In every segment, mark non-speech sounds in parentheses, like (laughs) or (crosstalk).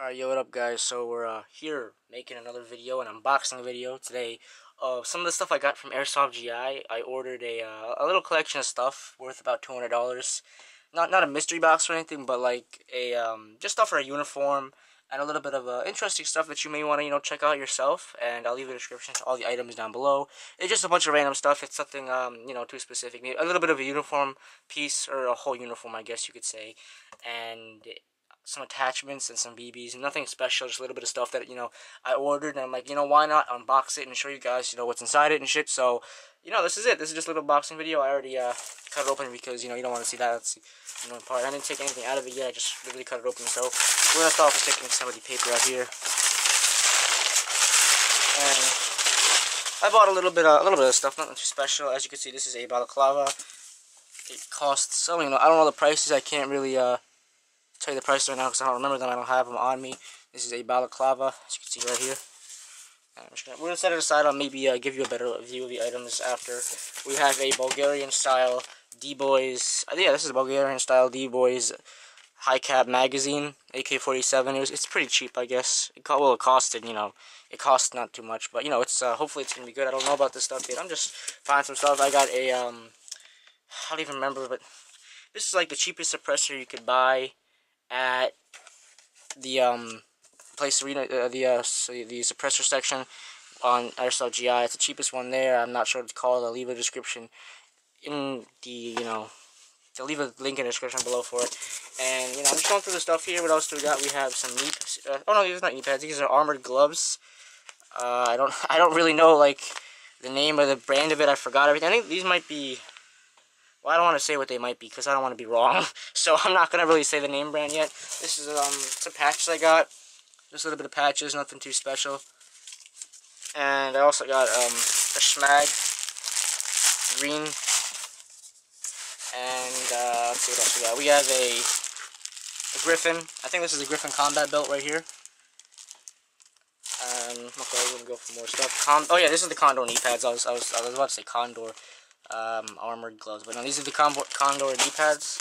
Alright, yo, what up guys? So we're uh, here making another video, an unboxing video today of some of the stuff I got from Airsoft GI. I ordered a, uh, a little collection of stuff worth about $200. Not not a mystery box or anything, but like a um, just stuff for a uniform and a little bit of uh, interesting stuff that you may want to you know check out yourself. And I'll leave the description to all the items down below. It's just a bunch of random stuff. It's something um, you know too specific. A little bit of a uniform piece or a whole uniform, I guess you could say. And some attachments and some BBs. Nothing special, just a little bit of stuff that, you know, I ordered. And I'm like, you know, why not unbox it and show you guys, you know, what's inside it and shit. So, you know, this is it. This is just a little boxing video. I already uh, cut it open because, you know, you don't want to see that. That's the part. I didn't take anything out of it yet. I just literally cut it open. So, we're going to start off with taking some of the paper out here. And I bought a little bit, a little bit of stuff, nothing too special. As you can see, this is a balaclava. It costs, so, you know, I don't know the prices. I can't really, uh, tell you the price right now because I don't remember them. I don't have them on me. This is a balaclava, as you can see right here. Gonna, we're going to set it aside. I'll maybe uh, give you a better view of the items after. We have a Bulgarian-style D-Boys. Uh, yeah, this is a Bulgarian-style D-Boys high cap magazine, AK-47. It it's pretty cheap, I guess. It well, it costed, you know, it cost not too much, but you know, it's uh, hopefully it's gonna be good. I don't know about this stuff yet. I'm just finding some stuff. I got a um, I don't even remember, but this is like the cheapest suppressor you could buy at the um, place arena, uh, the uh, the suppressor section on Airsoft GI. It's the cheapest one there. I'm not sure what to call it. I'll leave a description in the you know. I'll leave a link in the description below for it. And you know, I'm just going through the stuff here. What else do we got? We have some knee. Uh, oh no, these are not knee pads. These are armored gloves. Uh, I don't. (laughs) I don't really know like the name or the brand of it. I forgot everything. I think these might be well, I don't want to say what they might be because I don't want to be wrong. (laughs) So I'm not going to really say the name brand yet. This is um, some patches I got. Just a little bit of patches, nothing too special. And I also got um, a Schmag green. And uh, let's see what else we got. We have a, a Griffin. I think this is a Griffin combat belt right here. Um, okay, we're gonna go for more stuff. Con oh yeah, this is the Condor knee pads. I was, I was, I was about to say Condor um, armored gloves. But no, these are the Condor, knee pads.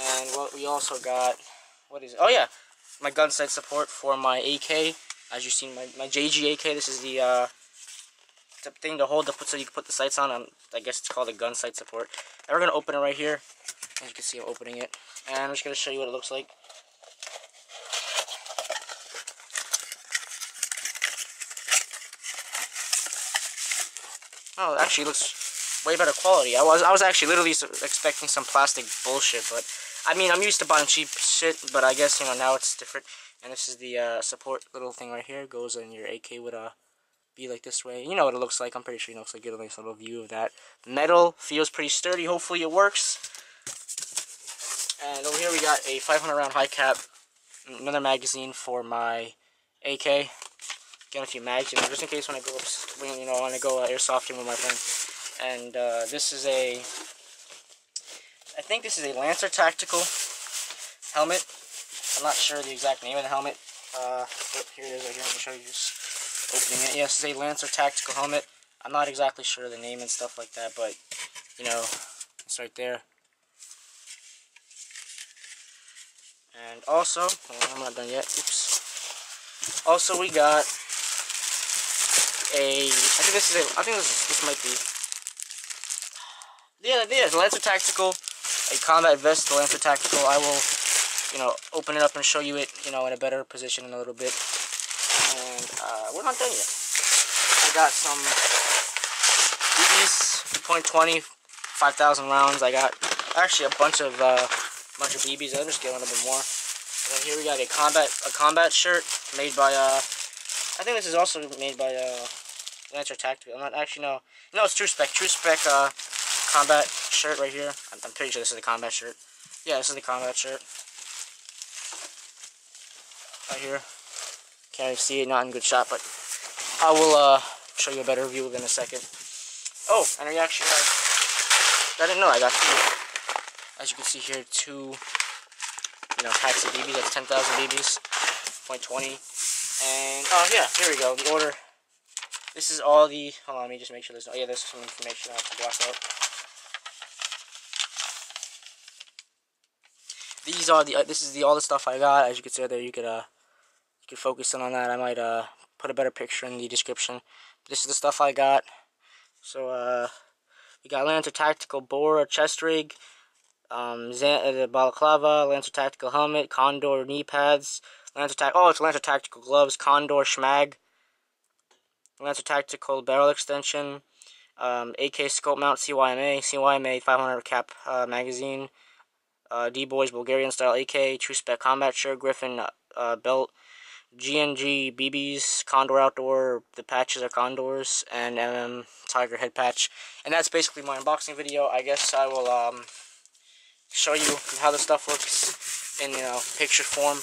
And what we also got, what is it? Oh yeah, my gun sight support for my AK. As you've seen, my, my JG AK, this is the, uh, the thing to hold to put so you can put the sights on. Um, I guess it's called a gun sight support. And we're going to open it right here. As you can see, I'm opening it. And I'm just going to show you what it looks like. Oh, it actually looks way better quality. I was I was actually literally expecting some plastic bullshit, but I mean I'm used to buying cheap shit, but I guess you know now it's different. And this is the uh, support little thing right here. Goes in your AK would uh be like this way. You know what it looks like. I'm pretty sure you know. So get a nice little view of that. Metal feels pretty sturdy. Hopefully it works. And over here we got a 500 round high cap, another magazine for my AK. Get a few you know, just in case when I go, when, you know, when I go uh, airsofting with my friend and uh, this is a I think this is a Lancer Tactical helmet. I'm not sure the exact name of the helmet. Uh, here it is right here. Going to show you just opening it. Yes it's a Lancer Tactical helmet. I'm not exactly sure the name and stuff like that but you know it's right there. And also oh, I'm not done yet. Oops. Also we got a I think this is a I think this this might be yeah, yeah, the Lancer Tactical, a combat vest, the Lancer Tactical. I will, you know, open it up and show you it, you know, in a better position in a little bit. And uh, we're not done yet. I got some BBs, .20, 5,000 rounds. I got actually a bunch of uh, bunch of BBs. I'll just get a little bit more. And then here we got a combat a combat shirt made by uh, I think this is also made by uh, Lancer Tactical. I'm not actually no, no, it's Tru-Spec. True Spec uh combat shirt right here. I'm, I'm pretty sure this is the combat shirt. Yeah, this is the combat shirt. Right here. Can't even see it, not in good shot, but I will uh, show you a better view in a second. Oh, and we actually have, I didn't know I got two, as you can see here, two, you know, packs of BBs, that's 10,000 BBs, .20, and, oh yeah, here we go, the order, this is all the, hold on, let me just make sure there's, oh yeah, there's some information I have to block out. These are the uh, this is the all the stuff I got. As you can see there, you could uh you can focus in on that. I might uh, put a better picture in the description. This is the stuff I got. So, uh, we got Lancer Tactical Bora chest rig, um, Zan uh, the balaclava, Lancer Tactical helmet, Condor knee pads, Lancer Tac oh, it's Lancer Tactical gloves, Condor schmag, Lancer Tactical barrel extension, um, AK scope mount CYMA, CYMA 500 cap uh, magazine, uh, D-Boys Bulgarian style AK, Tru-Spec combat shirt, Griffin uh, belt, GNG BBs, Condor Outdoor, the patches are Condors, and MM Tiger head patch. And that's basically my unboxing video. I guess I will um, show you how the stuff looks in you know picture form.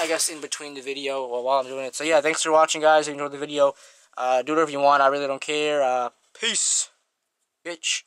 I guess in between the video or while I'm doing it. So yeah, thanks for watching guys. If you enjoyed the video, uh, do whatever you want. I really don't care. Uh, peace, bitch.